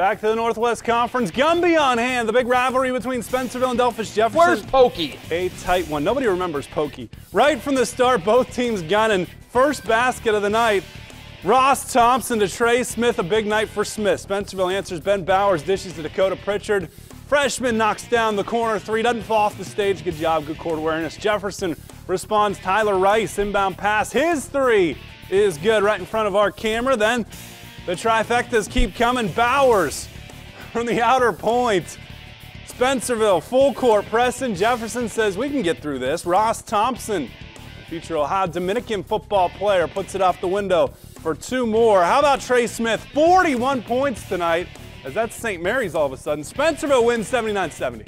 Back to the Northwest Conference. Gumby on hand. The big rivalry between Spencerville and Delphos Jefferson. Where's Pokey? A tight one. Nobody remembers Pokey. Right from the start, both teams gunning. First basket of the night. Ross Thompson to Trey Smith. A big night for Smith. Spencerville answers Ben Bowers. Dishes to Dakota Pritchard. Freshman knocks down the corner three. Doesn't fall off the stage. Good job. Good court awareness. Jefferson responds. Tyler Rice. Inbound pass. His three is good right in front of our camera. Then the trifectas keep coming. Bowers from the outer point. Spencerville, full court. Preston Jefferson says we can get through this. Ross Thompson, future Ohio Dominican football player, puts it off the window for two more. How about Trey Smith? 41 points tonight, as that's St. Mary's all of a sudden. Spencerville wins 79 70.